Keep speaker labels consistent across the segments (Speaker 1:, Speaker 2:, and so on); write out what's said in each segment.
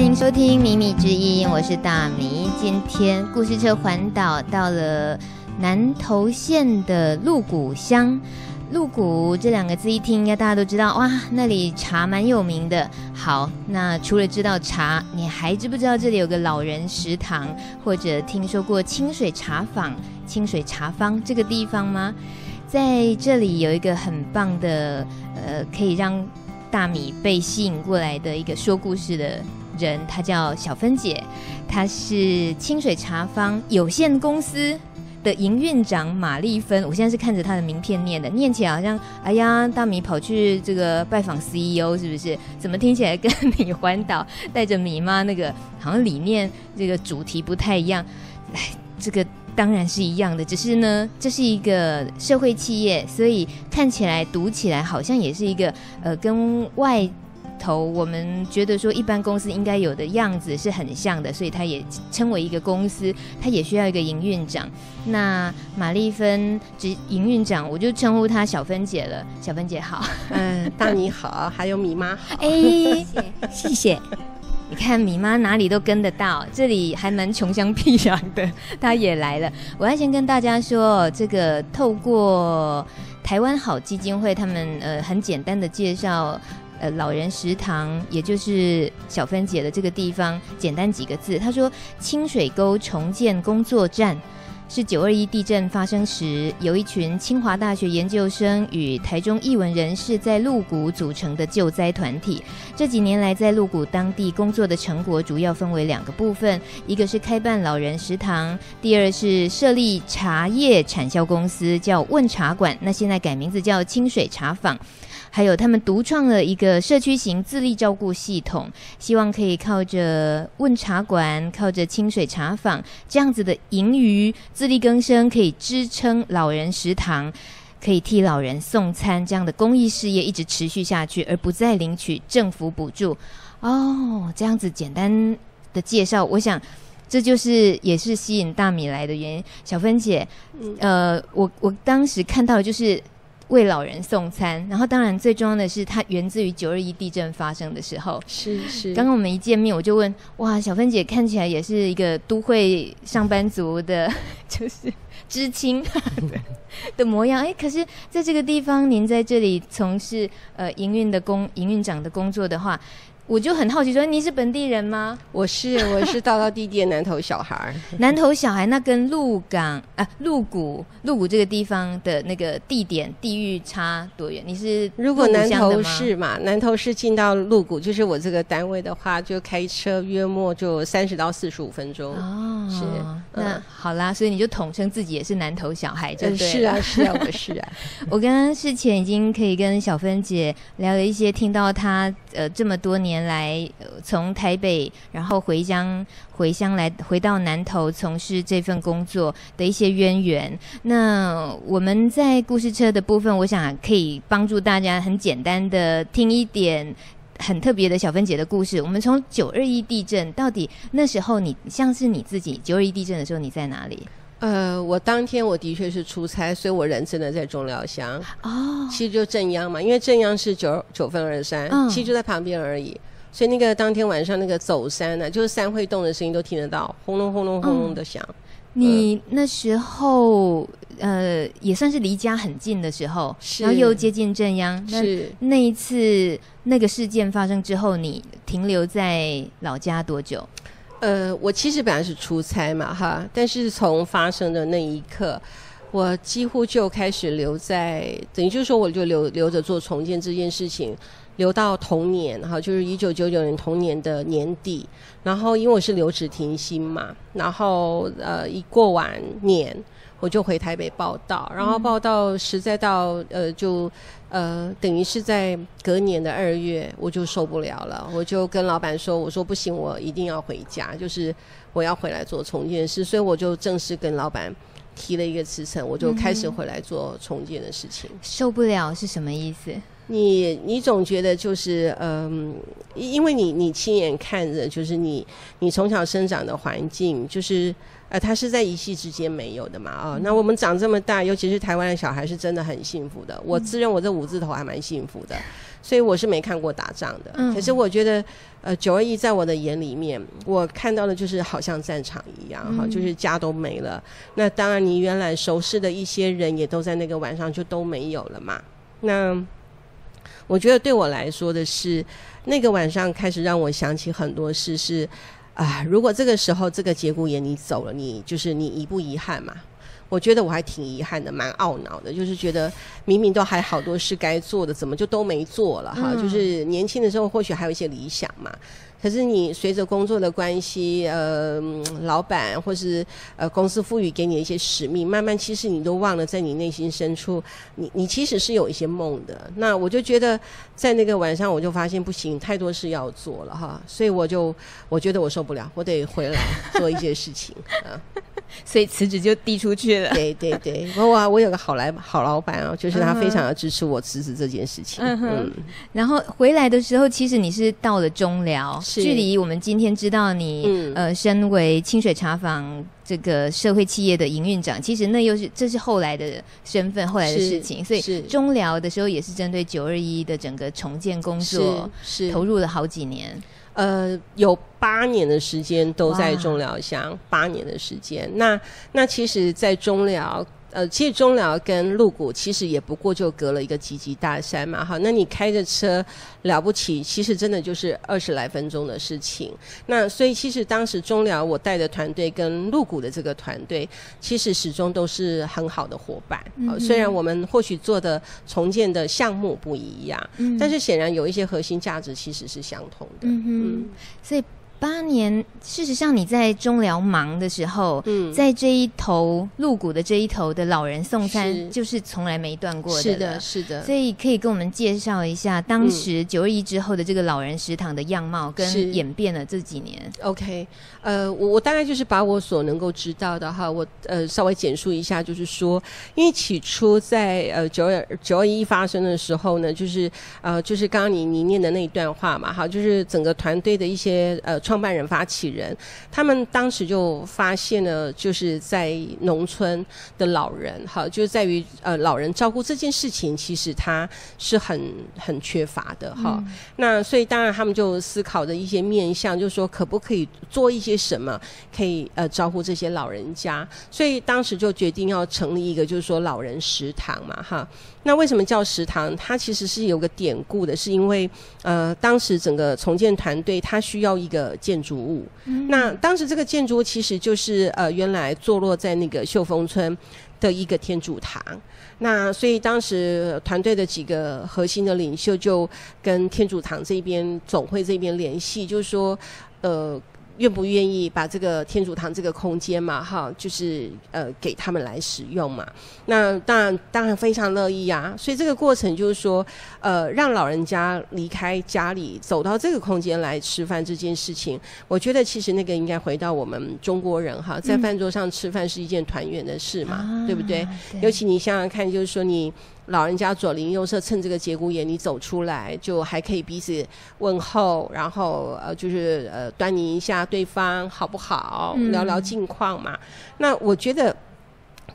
Speaker 1: 欢迎收听《米米之音》，我是大米。今天故事车环岛到了南投县的鹿谷乡。鹿谷这两个字一听，应该大家都知道哇，那里茶蛮有名的。好，那除了知道茶，你还知不知道这里有个老人食堂，或者听说过清水茶坊、清水茶坊这个地方吗？在这里有一个很棒的，呃，可以让大米被吸引过来的一个说故事的人，她叫小芬姐，她是清水茶坊有限公司的营运长马丽芬。我现在是看着她的名片念的，念起来好像，哎呀，大米跑去这个拜访 CEO 是不是？怎么听起来跟你环岛带着米妈那个好像理念这个主题不太一样？哎，这个。当然是一样的，只是呢，这是一个社会企业，所以看起来读起来好像也是一个呃，跟外头我们觉得说一般公司应该有的样子是很像的，所以它也称为一个公司，它也需要一个营运长。那马丽芬执营运长，我就称呼她小芬姐了。小芬姐好，
Speaker 2: 嗯，大你好，还有米妈好，哎，
Speaker 1: 谢谢。你看米妈哪里都跟得到，这里还蛮穷乡僻壤的，她也来了。我要先跟大家说，这个透过台湾好基金会，他们呃很简单的介绍，呃老人食堂，也就是小芬姐的这个地方，简单几个字，他说清水沟重建工作站。是九二一地震发生时，有一群清华大学研究生与台中艺文人士在鹿谷组成的救灾团体。这几年来，在鹿谷当地工作的成果主要分为两个部分：一个是开办老人食堂，第二是设立茶叶产销公司，叫问茶馆。那现在改名字叫清水茶坊。还有，他们独创了一个社区型自立照顾系统，希望可以靠着问茶馆、靠着清水茶坊这样子的盈余自力更生，可以支撑老人食堂，可以替老人送餐这样的公益事业一直持续下去，而不再领取政府补助。哦，这样子简单的介绍，我想这就是也是吸引大米来的原因。小芬姐，呃，我我当时看到就是。为老人送餐，然后当然最重要的是，它源自于九二一地震发生的时候。
Speaker 2: 是是。
Speaker 1: 刚刚我们一见面，我就问：哇，小芬姐看起来也是一个都会上班族的，就是知青 的模样。哎，可是在这个地方，您在这里从事呃营运的工营运长的工作的话。我就很好奇，说你是本地人吗？
Speaker 2: 我是，我是道道地地的南投小孩。
Speaker 1: 南投小孩，那跟鹿港啊、鹿谷、鹿谷这个地方的那个地点地域差多远？你是
Speaker 2: 如果南投市嘛，南投市进到鹿谷，就是我这个单位的话，就开车约莫就三十到四十五分钟。哦，是，
Speaker 1: 那好啦，所以你就统称自己也是南投小孩，就对。
Speaker 2: 是啊，是啊，我是啊。
Speaker 1: 我刚刚事前已经可以跟小芬姐聊了一些，听到她呃这么多年。来从台北，然后回乡回乡来回到南投从事这份工作的一些渊源。那我们在故事车的部分，我想可以帮助大家很简单的听一点很特别的小芬姐的故事。我们从九二一地震到底那时候，你像是你自己九二一地震的时候你在哪里？
Speaker 2: 呃，我当天我的确是出差，所以我人真的在中寮乡哦，其实就正央嘛，因为正央是九九分二山，其实就在旁边而已。所以那个当天晚上那个走山呢，就是山会动的声音都听得到，轰隆轰隆轰隆的响。
Speaker 1: 你那时候呃也算是离家很近的时候，然后又接近正央。
Speaker 2: 是
Speaker 1: 那一次那个事件发生之后，你停留在老家多久？
Speaker 2: 呃，我其实本来是出差嘛，哈，但是从发生的那一刻，我几乎就开始留在，等于就是说，我就留留着做重建这件事情。留到同年，哈，就是一九九九年同年的年底，然后因为我是留职停薪嘛，然后呃一过完年我就回台北报道，然后报道实在到呃就呃等于是在隔年的二月我就受不了了，我就跟老板说，我说不行，我一定要回家，就是我要回来做重建事，所以我就正式跟老板提了一个辞呈，我就开始回来做重建的事情。
Speaker 1: 受不了是什么意思？
Speaker 2: 你你总觉得就是嗯，因为你你亲眼看着，就是你你从小生长的环境，就是呃，他是在一夕之间没有的嘛啊。那我们长这么大，尤其是台湾的小孩，是真的很幸福的。我自认我这五字头还蛮幸福的，所以我是没看过打仗的。可是我觉得，呃，九二一在我的眼里面，我看到的就是好像战场一样哈，就是家都没了。那当然，你原来熟识的一些人也都在那个晚上就都没有了嘛。那我觉得对我来说的是，那个晚上开始让我想起很多事，是啊，如果这个时候这个节骨眼你走了，你就是你遗不遗憾嘛？我觉得我还挺遗憾的，蛮懊恼的，就是觉得明明都还好多事该做的，怎么就都没做了哈？就是年轻的时候或许还有一些理想嘛。可是你随着工作的关系，呃，老板或是呃公司赋予给你一些使命，慢慢其实你都忘了，在你内心深处，你你其实是有一些梦的。那我就觉得，在那个晚上，我就发现不行，太多事要做了哈，所以我就我觉得我受不了，我得回来做一些事情啊。
Speaker 1: 所以辞职就递出去了。
Speaker 2: 对对对，我我有个好来好老板哦，就是他非常的支持我辞职这件事情。嗯，
Speaker 1: 然后回来的时候，其实你是到了中寮，距离我们今天知道你呃，身为清水茶坊这个社会企业的营运长，其实那又是这是后来的身份，后来的事情。所以中寮的时候也是针对九二一的整个重建工作，是投入了好几年。
Speaker 2: 呃，有八年的时间都在中疗乡，八年的时间。那那其实，在中疗。呃，其实中寮跟鹿谷其实也不过就隔了一个级级大山嘛，哈。那你开着车了不起，其实真的就是二十来分钟的事情。那所以其实当时中寮我带的团队跟鹿谷的这个团队，其实始终都是很好的伙伴。虽然我们或许做的重建的项目不一样，嗯但是显然有一些核心价值其实是相同的。嗯
Speaker 1: 所以。八年，事实上你在中寮忙的时候，嗯，在这一头鹿谷的这一头的老人送餐，就是从来没断过的，
Speaker 2: 是的，是的。
Speaker 1: 所以可以跟我们介绍一下当时九二一之后的这个老人食堂的样貌跟演变了这几年。
Speaker 2: OK，呃，我我大概就是把我所能够知道的哈，我呃稍微简述一下，就是说，因为起初在呃九二九二一发生的时候呢，就是呃就是刚刚你你念的那一段话嘛，哈，就是整个团队的一些呃。创办人、发起人，他们当时就发现了，就是在农村的老人，哈，就是在于呃老人照顾这件事情，其实他是很很缺乏的，哈。那所以当然他们就思考的一些面向，就是说可不可以做一些什么，可以呃照顾这些老人家。所以当时就决定要成立一个，就是说老人食堂嘛，哈。那为什么叫食堂？它其实是有个典故的，是因为呃，当时整个重建团队它需要一个建筑物。那当时这个建筑物其实就是呃，原来坐落在那个秀峰村的一个天主堂。那所以当时团队的几个核心的领袖就跟天主堂这边总会这边联系，就是说呃。愿不愿意把这个天主堂这个空间嘛，哈，就是呃给他们来使用嘛？那当然当然非常乐意呀。所以这个过程就是说，呃，让老人家离开家里，走到这个空间来吃饭这件事情，我觉得其实那个应该回到我们中国人哈，在饭桌上吃饭是一件团圆的事嘛，对不对？尤其你想想看，就是说你。老人家左邻右舍趁这个节骨眼，你走出来，就还可以彼此问候，然后呃，就是呃，端倪一下对方好不好，聊聊近况嘛。那我觉得。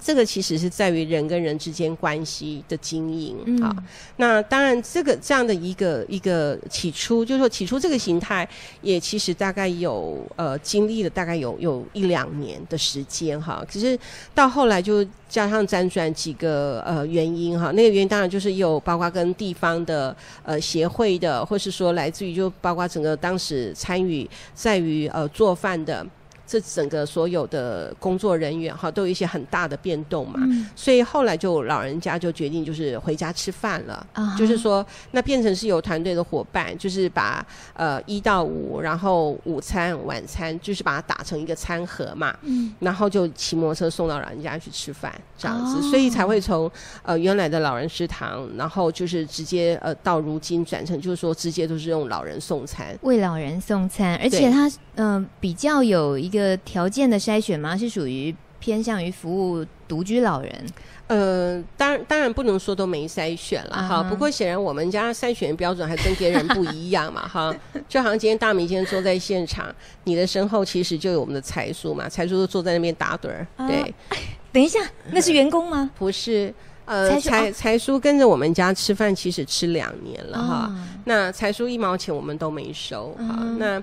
Speaker 2: 这个其实是在于人跟人之间关系的经营啊。那当然，这个这样的一个一个起初，就是说起初这个形态，也其实大概有呃经历了大概有有一两年的时间哈。可是到后来就加上辗转几个呃原因哈，那个原因当然就是有包括跟地方的呃协会的，或是说来自于就包括整个当时参与在于呃做饭的。这整个所有的工作人员哈，都有一些很大的变动嘛，所以后来就老人家就决定就是回家吃饭了，就是说那变成是有团队的伙伴，就是把呃一到五，然后午餐晚餐就是把它打成一个餐盒嘛，嗯。然后就骑摩托车送到老人家去吃饭这样子，所以才会从呃原来的老人食堂，然后就是直接呃到如今转成就是说直接都是用老人送餐，
Speaker 1: 为老人送餐，而且他嗯比较有一。个条件的筛选吗？是属于偏向于服务独居老人？
Speaker 2: 呃，当然当然不能说都没筛选了哈。不过显然我们家筛选标准还跟别人不一样嘛 哈。就好像今天大明今天坐在现场，你的身后其实就有我们的财叔嘛，财叔都坐在那边打盹儿。对，
Speaker 1: 等一下，那是员工吗？
Speaker 2: 不是，呃，财财叔跟着我们家吃饭，其实吃两年了哈。那财叔一毛钱我们都没收哈。那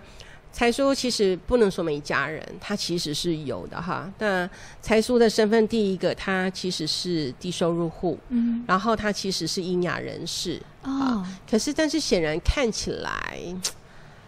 Speaker 2: 财叔其实不能说没家人，他其实是有的哈。那财叔的身份，第一个他其实是低收入户，嗯，然后他其实是英雅人士哦。可是，但是显然看起来，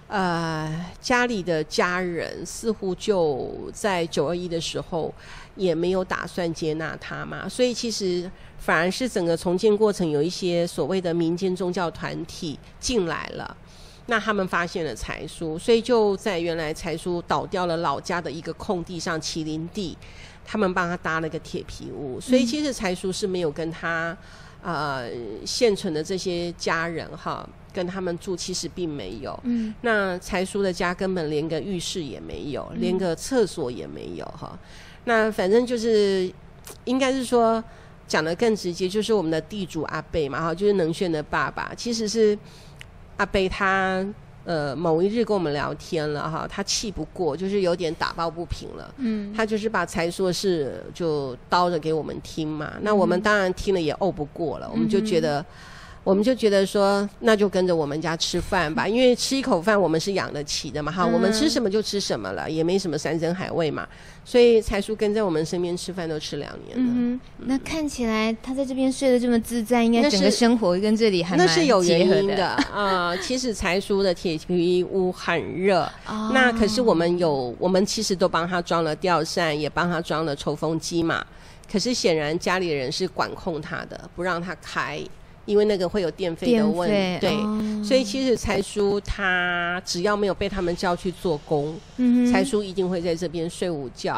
Speaker 2: 呃，家里的家人似乎就在九二一的时候也没有打算接纳他嘛，所以其实反而是整个重建过程有一些所谓的民间宗教团体进来了。那他们发现了财叔，所以就在原来财叔倒掉了老家的一个空地上麒麟地，他们帮他搭了个铁皮屋。所以其实财叔是没有跟他呃现存的这些家人哈跟他们住，其实并没有。嗯。那财叔的家根本连个浴室也没有，连个厕所也没有哈。那反正就是应该是说讲的更直接，就是我们的地主阿贝嘛哈，就是能炫的爸爸，其实是。阿贝他呃某一日跟我们聊天了哈，他气不过，就是有点打抱不平了。嗯，他就是把才说是就叨着给我们听嘛，那我们当然听了也怄不过了，我们就觉得。我们就觉得说，那就跟着我们家吃饭吧，因为吃一口饭我们是养得起的嘛，哈，我们吃什么就吃什么了，也没什么山珍海味嘛，所以财叔跟在我们身边吃饭都吃两年了。嗯，
Speaker 1: 那看起来他在这边睡得这么自在，应该整个生活跟这里还
Speaker 2: 那是有原因的啊。其实财叔的铁皮屋很热，那可是我们有，我们其实都帮他装了吊扇，也帮他装了抽风机嘛。可是显然家里人是管控他的，不让他开。因为那个会有电费的问题，对，所以其实财叔他只要没有被他们叫去做工，财叔一定会在这边睡午觉，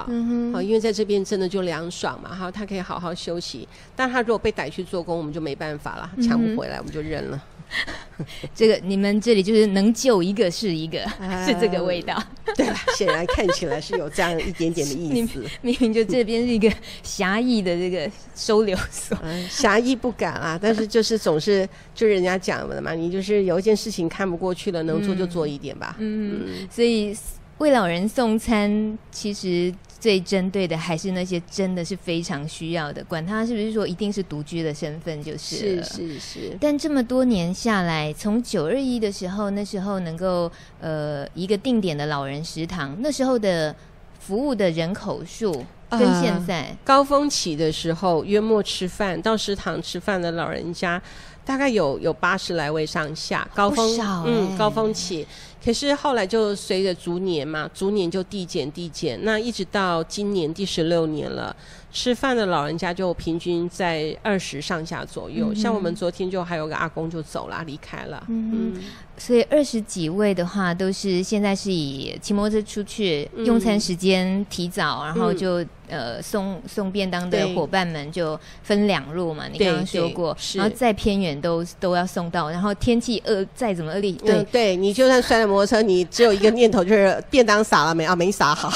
Speaker 2: 好，因为在这边真的就凉爽嘛，哈，他可以好好休息。但他如果被逮去做工，我们就没办法了，抢不回来，我们就认了。
Speaker 1: 这个你们这里就是能救一个是一个，是这个味道。
Speaker 2: 对吧，显然看起来是有这样一点点的意思。
Speaker 1: 明明就这边是一个狭义的这个收留所，
Speaker 2: 狭义不敢啊，但是就是总是就人家讲的嘛，你就是有一件事情看不过去了，能做就做一点吧。
Speaker 1: 嗯，所以为老人送餐，其实。最针对的还是那些真的是非常需要的，管他是不是说一定是独居的身份就是
Speaker 2: 是是是。
Speaker 1: 但这么多年下来，从九二一的时候，那时候能够呃一个定点的老人食堂，那时候的服务的人口数跟现在
Speaker 2: 高峰期的时候，约莫吃饭到食堂吃饭的老人家。大概有有八十来位上下，高峰
Speaker 1: 嗯
Speaker 2: 高峰期，可是后来就随着逐年嘛，逐年就递减递减，那一直到今年第十六年了。吃饭的老人家就平均在二十上下左右，像我们昨天就还有个阿公就走了，离开了。嗯，
Speaker 1: 所以二十几位的话，都是现在是以骑摩托车出去用餐时间提早，然后就呃送送便当的伙伴们就分两路嘛。你刚刚说过，然后再偏远都都要送到，然后天气恶再怎么恶劣，对
Speaker 2: 对，你就算摔了摩托车，你只有一个念头就是便当撒了没啊？没撒好。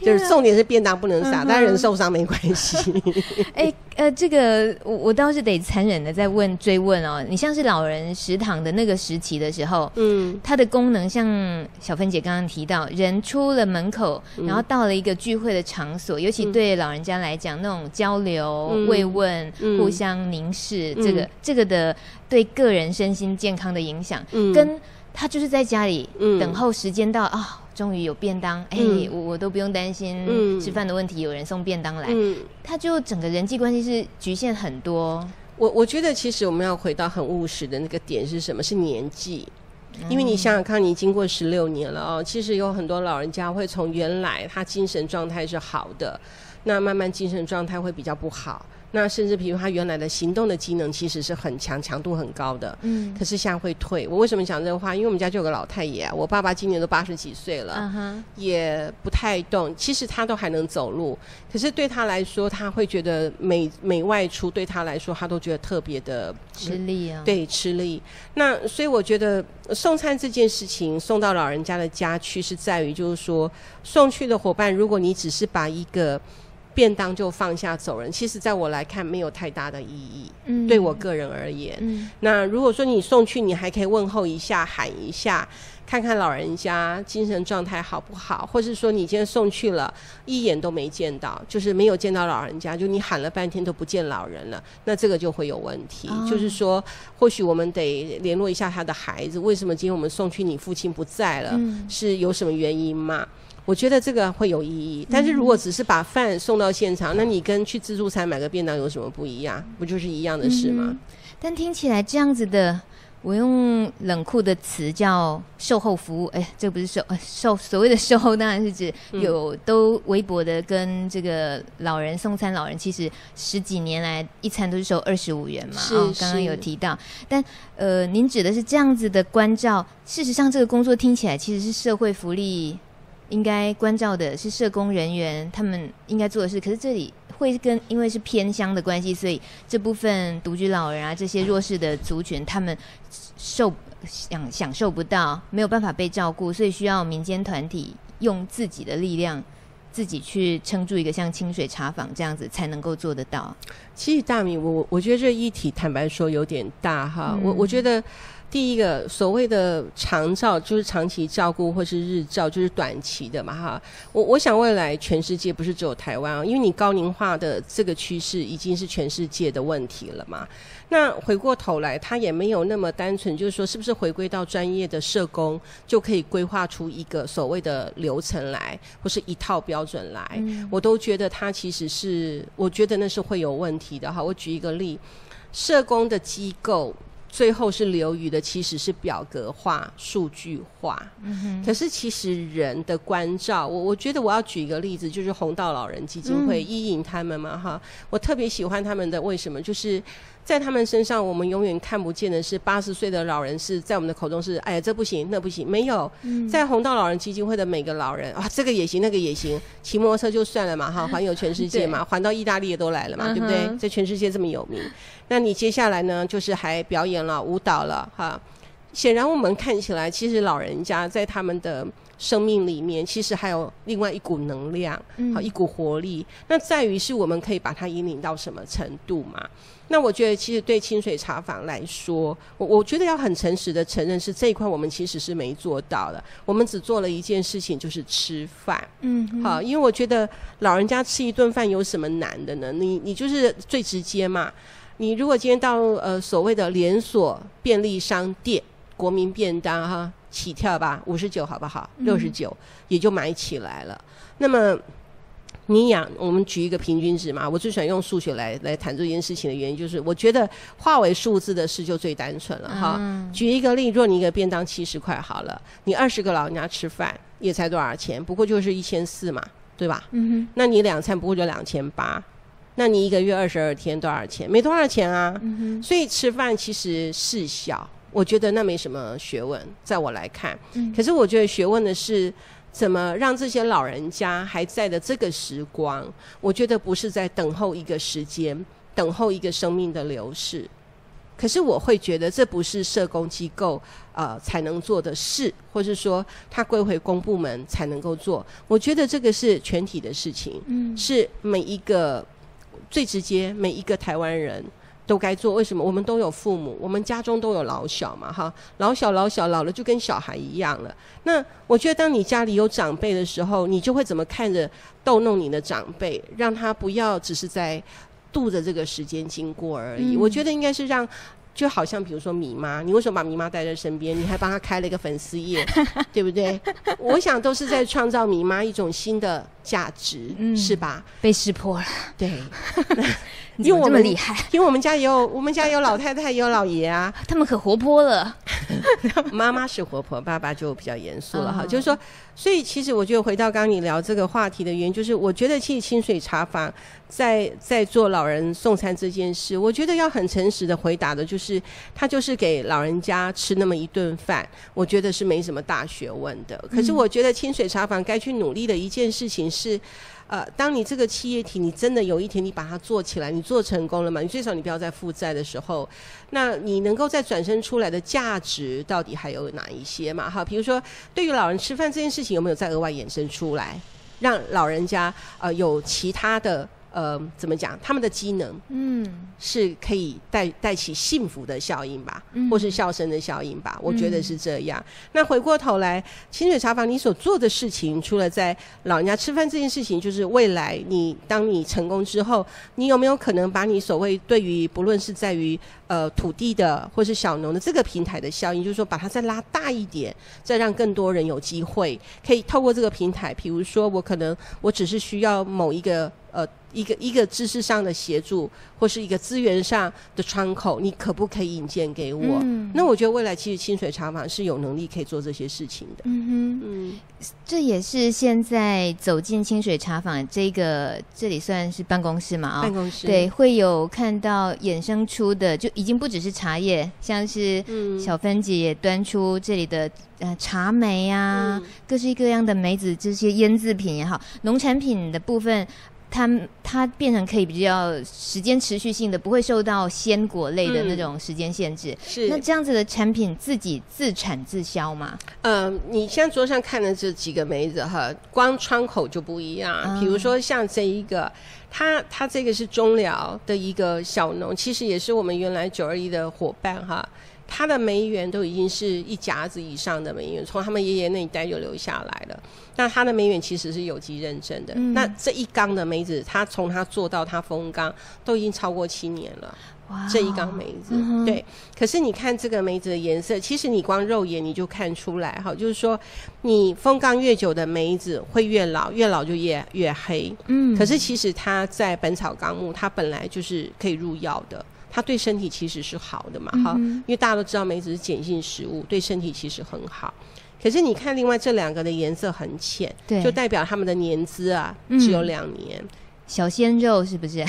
Speaker 2: 就是重点是便当不能撒，但人受伤没关系。
Speaker 1: 哎，呃，这个我我倒是得残忍的再问追问哦。你像是老人食堂的那个时期的时候，嗯，它的功能像小芬姐刚刚提到，人出了门口，然后到了一个聚会的场所，尤其对老人家来讲，那种交流、慰问、互相凝视，这个这个的对个人身心健康的影响，跟他就是在家里等候时间到啊。终于有便当，哎，我我都不用担心吃饭的问题，有人送便当来，他就整个人际关系是局限很多。
Speaker 2: 我我觉得其实我们要回到很务实的那个点是什么？是年纪，因为你想想看，你经过十六年了哦，其实有很多老人家会从原来他精神状态是好的，那慢慢精神状态会比较不好。那甚至比如他原来的行动的机能其实是很强、强度很高的，嗯，可是现在会退。我为什么讲这个话？因为我们家就有个老太爷啊，我爸爸今年都八十几岁了，也不太动。其实他都还能走路，可是对他来说，他会觉得每每外出对他来说，他都觉得特别的
Speaker 1: 吃力啊。
Speaker 2: 对，吃力。那所以我觉得送餐这件事情送到老人家的家去，是在于就是说送去的伙伴，如果你只是把一个。便当就放下走人，其实在我来看没有太大的意义。
Speaker 1: 嗯
Speaker 2: 对我个人而言，
Speaker 1: 嗯
Speaker 2: 那如果说你送去，你还可以问候一下，喊一下，看看老人家精神状态好不好，或是说你今天送去了，一眼都没见到，就是没有见到老人家，就你喊了半天都不见老人了，那这个就会有问题。
Speaker 1: 哦
Speaker 2: 就是说，或许我们得联络一下他的孩子，为什么今天我们送去你父亲不在了？
Speaker 1: 嗯
Speaker 2: 是有什么原因吗？我觉得这个会有意义，但是如果只是把饭送到现场，那你跟去自助餐买个便当有什么不一样？不就是一样的事吗？
Speaker 1: 嗯但听起来这样子的，我用冷酷的词叫售后服务。哎，这不是售呃售所谓的售后，当然是指
Speaker 2: 嗯
Speaker 1: 有都微薄的跟这个老人送餐老人，其实十几年来一餐都是收二十五元嘛。
Speaker 2: 是
Speaker 1: 哦，刚刚有提到，但呃，您指的是这样子的关照。事实上，这个工作听起来其实是社会福利应该关照的，是社工人员他们应该做的事。可是这里会跟因为是偏乡的关系，所以这部分独居老人啊这些弱势的族群，他们受享享受不到，没有办法被照顾，所以需要民间团体用自己的力量。自己去撑住一个像清水茶坊这样子，才能够做得到。
Speaker 2: 其实大米，我我觉得这议题坦白说有点大哈。我我觉得第一个所谓的长照就是长期照顾，或是日照就是短期的嘛哈。我我想未来全世界不是只有台湾啊，因为你高龄化的这个趋势已经是全世界的问题了嘛。那回过头来，他也没有那么单纯，就是说是不是回归到专业的社工就可以规划出一个所谓的流程来，或是一套标准来。
Speaker 1: 嗯
Speaker 2: 我都觉得它其实是，我觉得那是会有问题的哈。我举一个例，社工的机构最后是流于的其实是表格化、数据化，
Speaker 1: 嗯
Speaker 2: 可是其实人的关照，我我觉得我要举一个例子，就是红道老人基金会、
Speaker 1: 嗯。
Speaker 2: 依影他们嘛哈，我特别喜欢他们的，为什么？就是在他们身上，我们永远看不见的是八十岁的老人是在我们的口中是，哎呀这不行那不行，没有，
Speaker 1: 嗯。
Speaker 2: 在红道老人基金会的每个老人啊，这个也行，那个也行，骑摩托车就算了嘛，哈，环游全世界嘛，环到意大利也都来了嘛，对不对？在全世界这么有名，那你接下来呢，就是还表演了舞蹈了，哈。显然，我们看起来，其实老人家在他们的生命里面，其实还有另外一股能量，
Speaker 1: 嗯。
Speaker 2: 一股活力。那在于是我们可以把它引领到什么程度嘛？那我觉得，其实对清水茶坊来说，我我觉得要很诚实的承认，是这一块我们其实是没做到的。我们只做了一件事情，就是吃饭。
Speaker 1: 嗯
Speaker 2: 好，因为我觉得老人家吃一顿饭有什么难的呢？你你就是最直接嘛。你如果今天到呃所谓的连锁便利商店，国民便当哈起跳吧，五十九好不好？六十九也就买起来了。那么你养，我们举一个平均值嘛。我最喜欢用数学来来谈这件事情的原因，就是我觉得化为数字的事就最单纯了哈。
Speaker 1: 嗯
Speaker 2: 举一个例，若你一个便当七十块好了，你二十个老人家吃饭也才多少钱？不过就是一千四嘛，对吧？
Speaker 1: 嗯
Speaker 2: 那你两餐不过就两千八，那你一个月二十二天多少钱？没多少钱啊。
Speaker 1: 嗯哼
Speaker 2: 所以吃饭其实事小，我觉得那没什么学问，在我来看。
Speaker 1: 嗯
Speaker 2: 可是我觉得学问的是。怎么让这些老人家还在的这个时光，我觉得不是在等候一个时间，等候一个生命的流逝。可是我会觉得这不是社工机构呃才能做的事，或是说它归回公部门才能够做。我觉得这个是全体的事情。
Speaker 1: 嗯
Speaker 2: 是每一个最直接，每一个台湾人都该做。为什么？我们都有父母，我们家中都有老小嘛，哈，老小老小老了就跟小孩一样了。那我觉得，当你家里有长辈的时候，你就会怎么看着逗弄你的长辈，让他不要只是在度着这个时间经过而已。
Speaker 1: 嗯
Speaker 2: 我觉得应该是让。就好像比如说米妈，你为什么把米妈带在身边？你还帮她开了一个粉丝页，对不对？我想都是在创造米妈一种新的价值，
Speaker 1: 嗯
Speaker 2: 是吧？
Speaker 1: 被识破了，
Speaker 2: 对，因为我们
Speaker 1: 厉害？
Speaker 2: 因为我们家也有，我们家有老太太，也有老爷啊。
Speaker 1: 他们可活泼了。
Speaker 2: 妈妈是活泼，爸爸就比较严肃了哈。
Speaker 1: 嗯
Speaker 2: 就是说，所以其实我觉得回到刚刚你聊这个话题的原因，就是我觉得其实清水茶坊在在做老人送餐这件事，我觉得要很诚实的回答的，就是他就是给老人家吃那么一顿饭，我觉得是没什么大学问的。可是我觉得清水茶坊该去努力的一件事情是。呃，当你这个企业体，你真的有一天你把它做起来，你做成功了嘛？你最少你不要再负债的时候，那你能够再转身出来的价值到底还有哪一些嘛？哈，比如说对于老人吃饭这件事情，有没有再额外衍生出来？让老人家呃有其他的。呃，怎么讲？他们的机能，嗯，是可以带带起幸福的效应吧，或是笑声的效应吧？我觉得是这样。那回过头来，清水茶坊你所做的事情，除了在老人家吃饭这件事情，就是未来你当你成功之后，你有没有可能把你所谓对于不论是在于呃土地的或是小农的这个平台的效应，就是说把它再拉大一点，再让更多人有机会可以透过这个平台，比如说我可能我只是需要某一个。呃，一个一个知识上的协助，或是一个资源上的窗口，你可不可以引荐给我？嗯那我觉得未来其实清水茶坊是有能力可以做这些事情的。嗯哼，
Speaker 1: 嗯，这也是现在走进清水茶坊这个这里算是办公室嘛？啊，
Speaker 2: 办公室
Speaker 1: 对，会有看到衍生出的，就已经不只是茶叶，像是小芬姐也端出这里的呃茶梅啊，各式各样的梅子这些腌制品也好，农产品的部分。它它变成可以比较时间持续性的，不会受到鲜果类的那种时间限制。
Speaker 2: 是
Speaker 1: 那这样子的产品自己自产自销吗？
Speaker 2: 嗯，你现在桌上看的这几个梅子哈，光窗口就不一样。比如说像这一个，它它这个是中寮的一个小农，其实也是我们原来九二一的伙伴哈。它的梅园都已经是一甲子以上的梅园，从他们爷爷那一代就留下来了。那他的梅园其实是有机认证的。那这一缸的梅子，他从他做到他封缸，都已经超过七年了。哇！这一缸梅子，对。可是你看这个梅子的颜色，其实你光肉眼你就看出来哈，就是说你封缸越久的梅子会越老，越老就越越黑。嗯。可是其实它在《本草纲目》，它本来就是可以入药的。它对身体其实是好的嘛，哈，因为大家都知道梅子是碱性食物，对身体其实很好。可是你看，另外这两个的颜色很浅，
Speaker 1: 对，
Speaker 2: 就代表它们的年资啊只有两年。
Speaker 1: 小鲜肉是不是？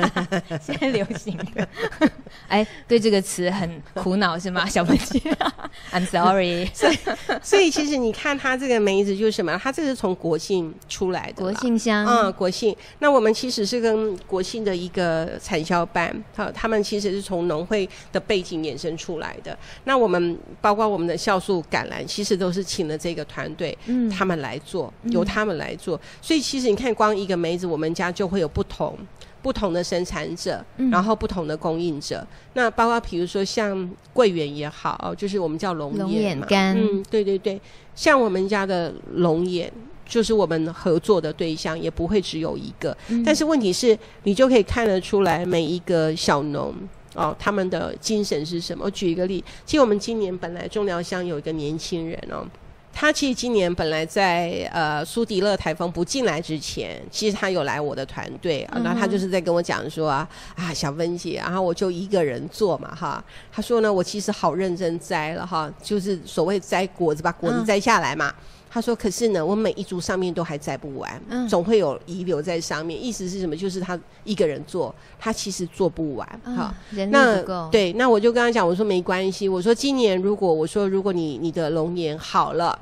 Speaker 1: 现在流行的，哎，对这个词很苦恼是吗？小文姐，I'm sorry。
Speaker 2: 所以，所以其实你看它这个梅子就是什么？它这是从国庆出来的，
Speaker 1: 国庆香。
Speaker 2: 嗯，国庆。那我们其实是跟国庆的一个产销班，好，他们其实是从农会的背景衍生出来的。那我们包括我们的酵素橄榄，其实都是请了这个团队，嗯，他们来做，由他们来做。所以其实你看，光一个梅子，我们家。就会有不同不同的生产者，然后不同的供应者。那包括比如说像桂圆也好，就是我们叫龙眼嘛，
Speaker 1: 嗯，
Speaker 2: 对对对，像我们家的龙眼，就是我们合作的对象，也不会只有一个。但是问题是，你就可以看得出来每一个小农哦，他们的精神是什么。我举一个例，其实我们今年本来中寮乡有一个年轻人哦。他其实今年本来在呃苏迪勒台风不进来之前，其实他有来我的团队啊，那他就是在跟我讲说啊，啊小芬姐，然后我就一个人做嘛哈，他说呢我其实好认真摘了哈，就是所谓摘果子把果子摘下来嘛，他说可是呢我每一株上面都还摘不完，总会有遗留在上面，意思是什么？就是他一个人做，他其实做不完哈，
Speaker 1: 那
Speaker 2: 对，那我就跟他讲，我说没关系，我说今年如果我说如果你你的龙年好了。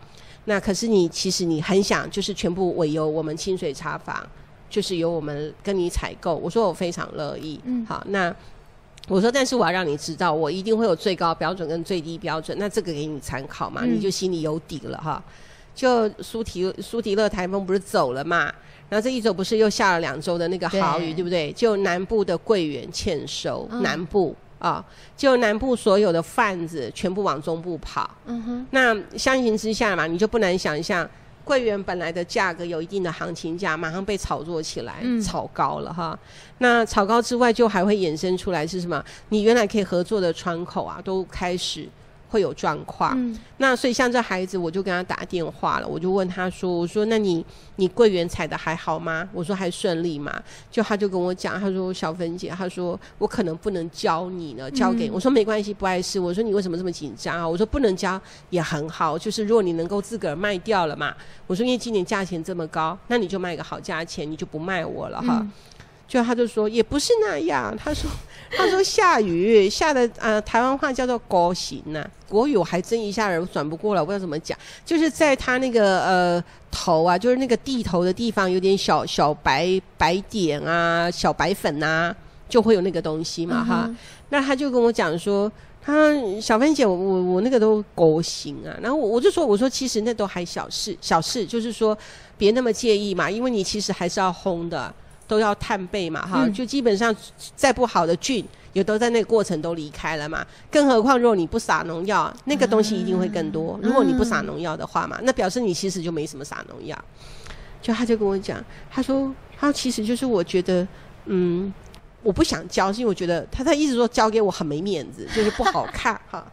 Speaker 2: 那可是你，其实你很想就是全部委由我们清水茶坊，就是由我们跟你采购。我说我非常乐意。嗯，好，那我说，但是我要让你知道，我一定会有最高标准跟最低标准。那这个给你参考嘛，你就心里有底了哈。就苏提苏迪勒台风不是走了嘛，然后这一走不是又下了两周的那个豪雨，对不对？就南部的桂圆欠收，南部。啊，就南部所有的贩子全部往中部跑。嗯哼，那相形之下嘛，你就不难想象，桂圆本来的价格有一定的行情价，马上被炒作起来，炒高了哈。那炒高之外，就还会衍生出来是什么？你原来可以合作的窗口啊，都开始。会有状况，那所以像这孩子，我就跟他打电话了，我就问他说：“我说那你你桂圆采的还好吗？我说还顺利吗？”就他就跟我讲，他说：“小芬姐，他说我可能不能教你了，交给我说没关系，不碍事。我说你为什么这么紧张啊？我说不能教也很好，就是如果你能够自个儿卖掉了嘛，我说因为今年价钱这么高，那你就卖个好价钱，你就不卖我了哈。”就他就说也不是那样，他说他说下雨下的呃台湾话叫做高行呐，国语我还真一下人转不过来，我不知道怎么讲，就是在他那个呃头啊，就是那个地头的地方有点小小白白点啊，小白粉呐，就会有那个东西嘛哈。那他就跟我讲说，他小芬姐，我我我那个都狗行啊。然后我我就说，我说其实那都还小事，小事就是说别那么介意嘛，因为你其实还是要烘的，都要探背嘛，哈，就基本上再不好的菌也都在那个过程都离开了嘛。更何况如果你不撒农药，那个东西一定会更多。如果你不撒农药的话嘛，那表示你其实就没什么撒农药。就他就跟我讲，他说他其实就是我觉得，嗯。我不想教，是因为我觉得他他一直说教给我很没面子，就是不好看哈。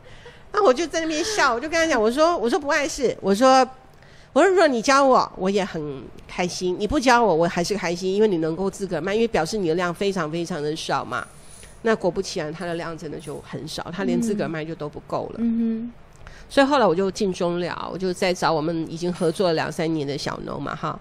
Speaker 2: 那我就在那边笑，我就跟他讲，我说我说不碍事，我说我说如果你教我，我也很开心；你不教我，我还是开心，因为你能够自个儿卖，因为表示你的量非常非常的少嘛。那果不其然，他的量真的就很少，他连自个儿卖就都不够了。嗯哼。所以后来我就进中了，我就在找我们已经合作了两三年的小农嘛，哈，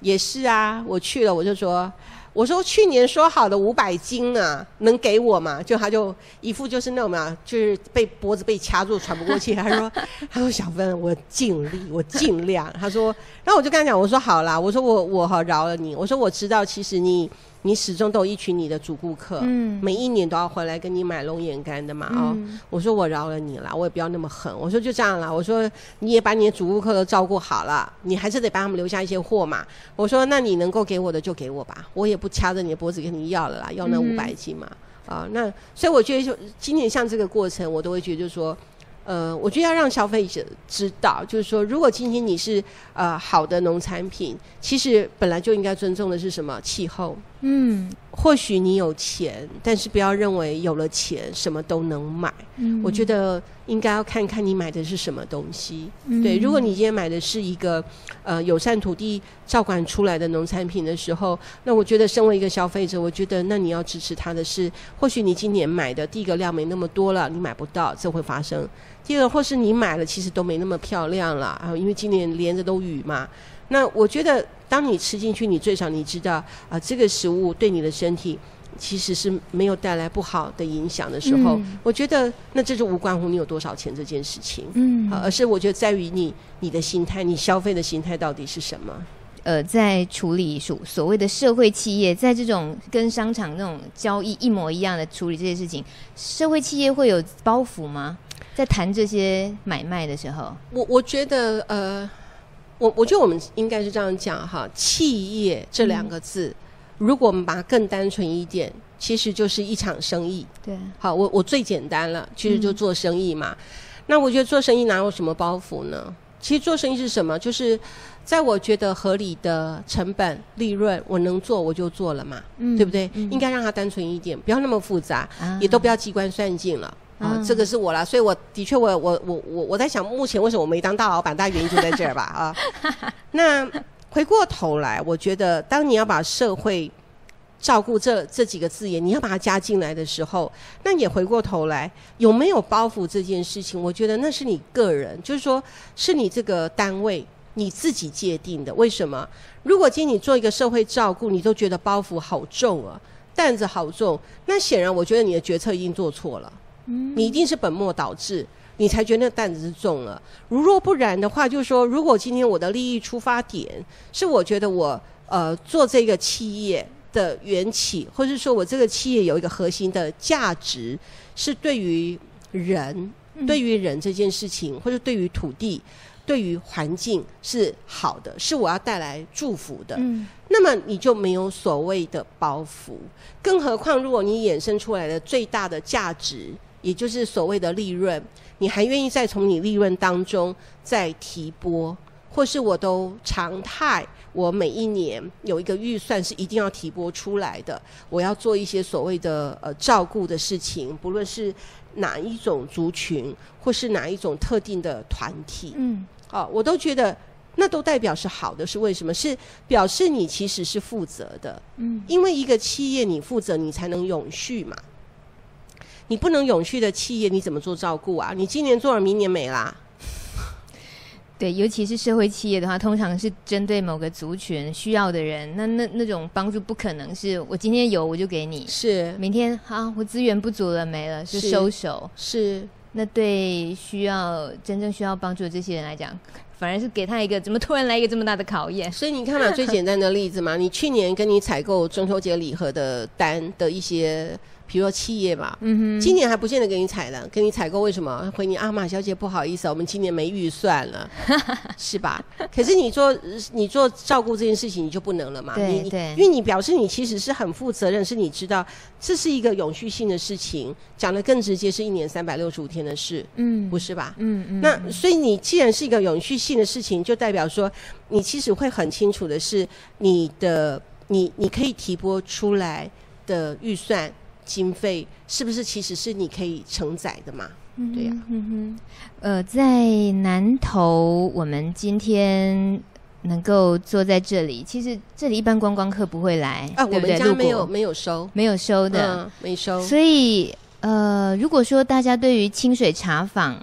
Speaker 2: 也是啊，我去了，我就说。我说去年说好的五百斤啊，能给我吗？就他就一副就是那种嘛，就是被脖子被掐住喘不过气。他说：“他说小芬，我尽力，我尽量。”他说，然后我就跟他讲，我说好啦，我说我我好饶了你。我说我知道，其实你。你始终都有一群你的主顾客，每一年都要回来跟你买龙眼干的嘛？哦，我说我饶了你了，我也不要那么狠。我说就这样了。我说你也把你的主顾客都照顾好了，你还是得帮他们留下一些货嘛。我说那你能够给我的就给我吧，我也不掐着你的脖子跟你要了啦，要那五百斤嘛。啊，那所以我觉得就今年像这个过程，我都会觉得就是说。呃，我觉得要让消费者知道，就是说，如果今天你是呃好的农产品，其实本来就应该尊重的是什么气候。嗯，或许你有钱，但是不要认为有了钱什么都能买。嗯，我觉得应该要看看你买的是什么东西。对，如果你今天买的是一个呃友善土地照管出来的农产品的时候，那我觉得身为一个消费者，我觉得那你要支持他的是，或许你今年买的第一个量没那么多了，你买不到，这会发生。第二，或是你买了，其实都没那么漂亮了啊，因为今年连着都雨嘛。那我觉得，当你吃进去，你最少你知道啊，这个食物对你的身体其实是没有带来不好的影响的时候，我觉得那这就无关乎你有多少钱这件事情，嗯，而是我觉得在于你你的心态，你消费的心态到底是什么？
Speaker 1: 呃，在处理所所谓的社会企业，在这种跟商场那种交易一模一样的处理这些事情，社会企业会有包袱吗？在谈这些买卖的时候，
Speaker 2: 我我觉得，呃，我我觉得我们应该是这样讲哈，企业这两个字，如果我们把它更单纯一点，其实就是一场生意。
Speaker 1: 对，
Speaker 2: 好，我我最简单了，其实就做生意嘛。那我觉得做生意哪有什么包袱呢？其实做生意是什么？就是在我觉得合理的成本利润，我能做我就做了嘛，对不对？应该让它单纯一点，不要那么复杂，也都不要机关算尽了。啊，这个是我啦，所以我的确，我我我我我在想，目前为什么我没当大老板，大原因就在这儿吧啊。那回过头来，我觉得当你要把社会照顾这这几个字眼，你要把它加进来的时候，那也回过头来有没有包袱这件事情，我觉得那是你个人，就是说是你这个单位你自己界定的。为什么？如果今天你做一个社会照顾，你都觉得包袱好重啊，担子好重，那显然我觉得你的决策已经做错了。你一定是本末倒置，你才觉得那担子是重了。如若不然的话，就是说，如果今天我的利益出发点是我觉得我呃做这个企业的缘起，或是说我这个企业有一个核心的价值是对于人、对于人这件事情，或者对于土地、对于环境是好的，是我要带来祝福的。嗯，那么你就没有所谓的包袱。更何况，如果你衍生出来的最大的价值。也就是所谓的利润，你还愿意再从你利润当中再提拨，或是我都常态，我每一年有一个预算是一定要提拨出来的，我要做一些所谓的呃照顾的事情，不论是哪一种族群，或是哪一种特定的团体，嗯，哦，我都觉得那都代表是好的，是为什么？是表示你其实是负责的，嗯，因为一个企业你负责，你才能永续嘛。你不能永续的企业，你怎么做照顾啊？你今年做了，明年没啦。
Speaker 1: 对，尤其是社会企业的话，通常是针对某个族群需要的人，那那那种帮助不可能是我今天有我就给你，
Speaker 2: 是
Speaker 1: 明天好我资源不足了没了就收手，
Speaker 2: 是
Speaker 1: 那对需要真正需要帮助的这些人来讲。反而是给他一个怎么突然来一个这么大的考验？
Speaker 2: 所以你看嘛，最简单的例子嘛，你去年跟你采购中秋节礼盒的单的一些比如说企业嘛，
Speaker 1: 嗯哼，
Speaker 2: 今年还不见得给你采了，给你采购为什么？回你啊，马小姐不好意思啊，我们今年没预算了，是吧？可是你做你做照顾这件事情，你就不能了嘛？
Speaker 1: 对
Speaker 2: 因为你表示你其实是很负责任，是你知道这是一个永续性的事情，讲的更直接，是一年三百六十五天的事，
Speaker 1: 嗯
Speaker 2: 不是吧？
Speaker 1: 嗯嗯，
Speaker 2: 那所以你既然是一个永续性的事情，就代表说你其实会很清楚的是你的你你可以提拨出来的预算经费是不是其实是你可以承载的嘛？对呀。
Speaker 1: 嗯哼，呃，在南投，我们今天能够坐在这里，其实这里一般观光客不会来
Speaker 2: 啊，我
Speaker 1: 对不对？路
Speaker 2: 们家没有
Speaker 1: 过
Speaker 2: 没有收。
Speaker 1: 没有收的，
Speaker 2: 嗯没收，
Speaker 1: 所以呃，如果说大家对于清水茶坊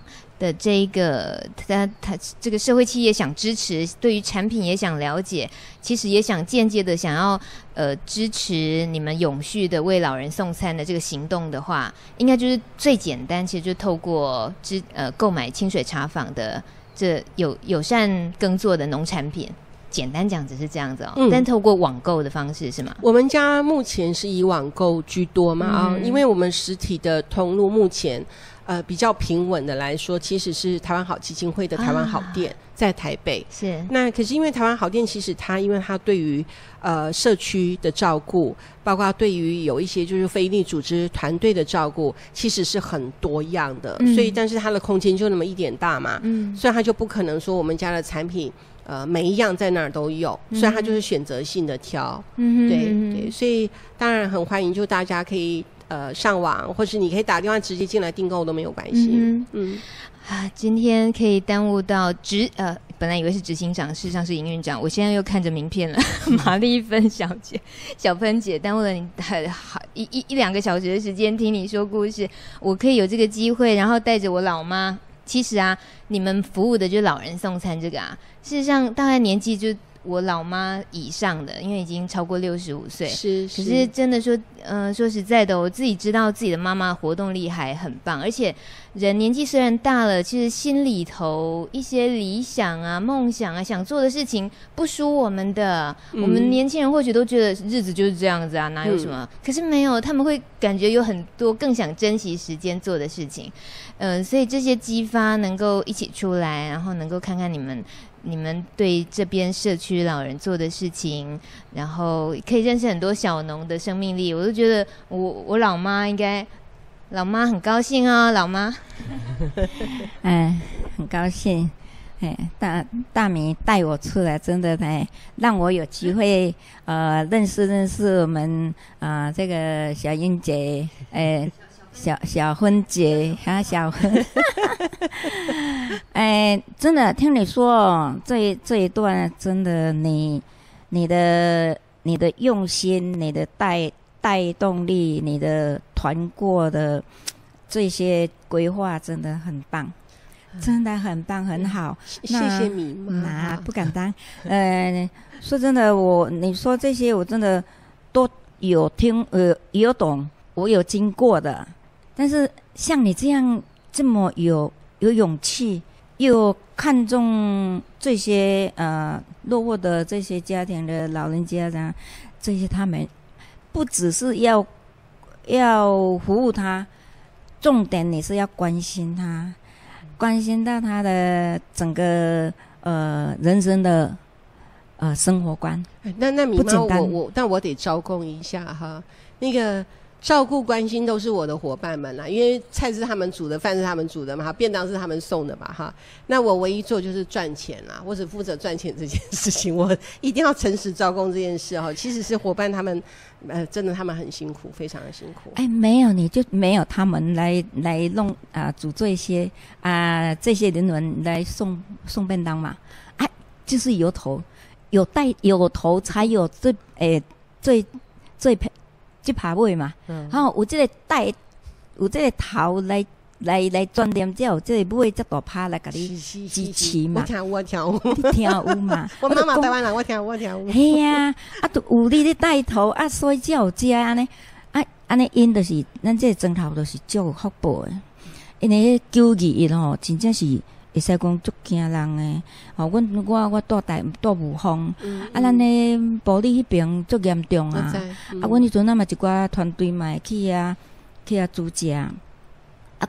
Speaker 1: 的这一个他他这个社会企业想支持，对于产品也想了解，其实也想间接的想要呃支持你们永续的为老人送餐的这个行动的话，应该就是最简单，其实就透过支呃购买清水茶坊的这友友善耕作的农产品。简单讲只是这样子哦，
Speaker 2: 嗯
Speaker 1: 但透过网购的方式是吗？
Speaker 2: 我们家目前是以网购居多嘛啊、
Speaker 1: 嗯
Speaker 2: 因为我们实体的通路目前呃比较平稳的来说，其实是台湾好基金会的台湾好
Speaker 1: 啊
Speaker 2: 店、在台北。
Speaker 1: 是，
Speaker 2: 那可是因为台湾好店，其实它因为它对于呃社区的照顾，包括对于有一些就是非营利组织团队的照顾，其实是很多样的。
Speaker 1: 嗯
Speaker 2: 所以，但是它的空间就那么一点大嘛，
Speaker 1: 嗯
Speaker 2: 所以它就不可能说我们家的产品呃每一样在那儿都有，
Speaker 1: 嗯
Speaker 2: 所以它就是选择性的挑。
Speaker 1: 嗯哼
Speaker 2: 对对，所以当然很欢迎，就大家可以呃上网，或是你可以打电话直接进来订购都没有关系。
Speaker 1: 嗯
Speaker 2: 嗯，
Speaker 1: 啊，今天可以耽误到执呃，本来以为是执行长，事实上是营运长。我现在又看着名片了，玛丽芬小姐、小芬姐，耽误了你很好一一一两个小时的时间听你说故事。我可以有这个机会，然后带着我老妈。其实啊，你们服务的就是老人送餐这个啊，事实上大概年纪就我老妈以上的，因为已经超过六十五岁。
Speaker 2: 是
Speaker 1: 可是真的说，呃，说实在的，我自己知道自己的妈妈活动力还很棒，而且人年纪虽然大了，其实心里头一些理想啊、梦想啊、想做的事情不输我们的。
Speaker 2: 嗯
Speaker 1: 我们年轻人或许都觉得日子就是这样子啊，哪有什么？可是没有，他们会感觉有很多更想珍惜时间做的事情。嗯、所以这些激发能够一起出来，然后能够看看你们。你们对这边社区老人做的事情，然后可以认识很多小农的生命力，我都觉得我我老妈应该，老妈很高兴哦，老妈。
Speaker 3: 哎，很高兴，哎，大大米带我出来，真的哎，让我有机会呃认识认识我们啊、这个小英姐，哎，小小芬姐 啊，小芬，哎，真的听你说哦，这一这一段真的你你的你的用心，你的带带动力，你的团过的这些规划真的很棒，真的很棒，很好。
Speaker 2: 谢谢你妈
Speaker 3: 那不敢当。呃，说真的，我你说这些，我真的都有听，呃，有懂，我有经过的。但是像你这样这么有有勇气，又看重这些呃落后的这些家庭的老人家呢，这些他们不只是要要服务他，重点你是要关心他，关心到他的整个呃人生的呃生活观。
Speaker 2: 哎那那米妈，我我但我得招供一下哈，那个照顾关心都是我的伙伴们啦，因为菜是他们煮的，饭是他们煮的嘛，便当是他们送的嘛，哈。那我唯一做就是赚钱啦，我只负责赚钱这件事情，我一定要诚实招工这件事哈。其实是伙伴他们，呃，真的他们很辛苦，非常的辛苦。
Speaker 3: 哎，没有你就没有他们来来弄啊、煮这些啊、这些人文来送送便当嘛，哎、就是有头有带有头才有最诶、最最配最爬位嘛，
Speaker 2: 嗯，
Speaker 3: 然后有即个带有即个头来来来转点，之后，即个尾这大拍来给你支
Speaker 2: 是
Speaker 3: 持嘛。
Speaker 2: 我听我听。有，
Speaker 3: 你听有嘛？
Speaker 2: 我妈妈台湾人，我听我听有。
Speaker 3: 嘿啊、啊，都有你咧带头啊，所以才有食安尼，啊，安尼因就是咱这个砖头就是足有福报的，因为迄九二一吼，真正是会使讲足惊人诶。吼、阮我我住台住武峰，
Speaker 2: 嗯
Speaker 3: 啊，咱咧玻璃迄边足严重啊。啊，阮迄阵啊嘛一寡团队嘛会去啊，去啊煮食。啊，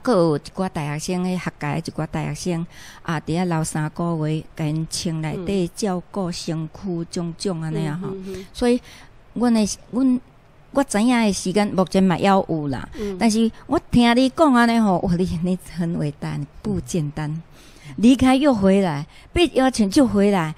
Speaker 3: 佫有一寡大学生诶，学界一寡大学生啊，伫遐留三个月，甲因穿内底照顾身躯种种安尼啊吼。所以，阮诶，阮我知影诶时间目前嘛要有啦。但是我听你讲安尼吼，哇，你你很伟大，不简单。离开又回来，被邀请就回来，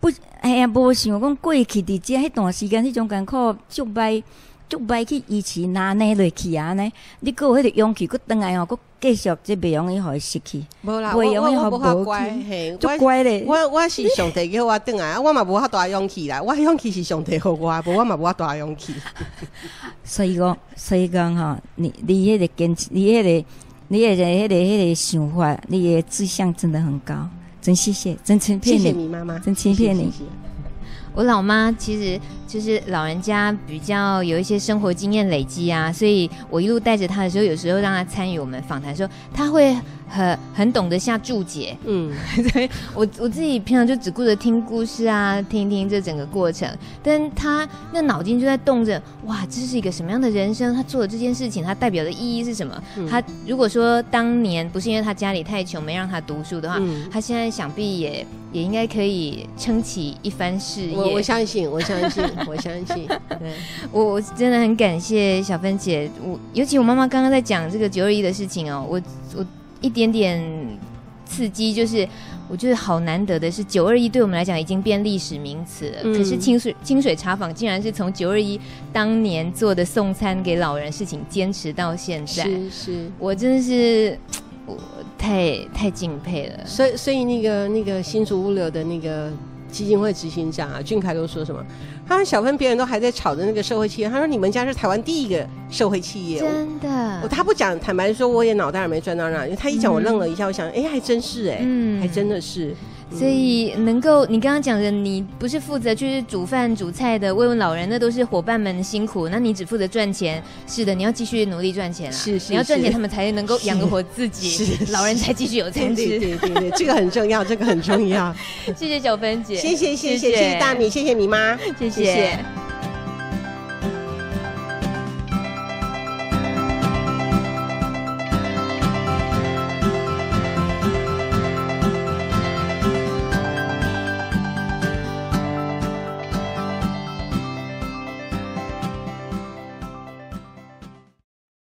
Speaker 3: 不，哎呀，无想讲过去伫遮迄段时间，迄种艰苦就歹。就歹去以前拿捏落去啊呢？你有迄个勇气，佮倒来吼，佮继续即袂容易互伊失去。
Speaker 2: 无啦，我我我无乖，
Speaker 3: 嘿，就乖咧。
Speaker 2: 我我是上帝叫我倒来，我嘛无遐大勇气啦。我勇气是上帝互我，无我嘛无遐大勇气。
Speaker 3: 所以讲，所以讲吼，你你迄个坚持，你迄个，你迄个迄个迄个想法，你也志向真的很高，真谢谢，真钦佩你，
Speaker 2: 谢谢你妈妈，
Speaker 3: 真钦佩你。
Speaker 1: 我老妈其实就是老人家比较有一些生活经验累积啊，所以我一路带着她的时候，有时候让她参与我们访谈的时候，她会。很很懂得下注解，嗯，对我我自己平常就只顾着听故事啊，听听这整个过程，但他那脑筋就在动着，哇，这是一个什么样的人生？他做的这件事情，它代表的意义是什么？他如果说当年不是因为他家里太穷没让他读书的话，他现在想必也也应该可以撑起一番事业。
Speaker 2: 我我相信，我相信，我相信。对，
Speaker 1: 我我真的很感谢小芬姐，我尤其我妈妈刚刚在讲这个九二一的事情哦，我我。一点点刺激，就是我觉得好难得的是，九二一对我们来讲已经变历史名词了。可是清水清水茶坊竟然是从九二一当年做的送餐给老人事情坚持到现在，
Speaker 2: 是是，
Speaker 1: 我真的是我太太敬佩了。
Speaker 2: 所以所以那个那个新竹物流的那个基金会执行长啊，俊凯都说什么？他说：“小芬，别人都还在吵着那个社会企业。他说你们家是台湾第一个社会企业，
Speaker 1: 真的。
Speaker 2: 他不讲，坦白说，我也脑袋也没转到那。他一讲，我愣了一下，我想，哎，还真是，哎，嗯，还真的是。
Speaker 1: 所以能够你刚刚讲的，你不是负责去煮饭煮菜的，慰问老人，那都是伙伴们的辛苦。那你只负责赚钱，是的，你要继续努力赚钱啊。
Speaker 2: 是是，
Speaker 1: 你要赚钱，他们才能够养活自己，是老人才继续有餐
Speaker 2: 吃。对对对，这个很重要，这个很重要。
Speaker 1: 谢谢小芬姐，
Speaker 2: 谢谢谢谢谢谢大米，谢谢你妈，
Speaker 1: 谢谢。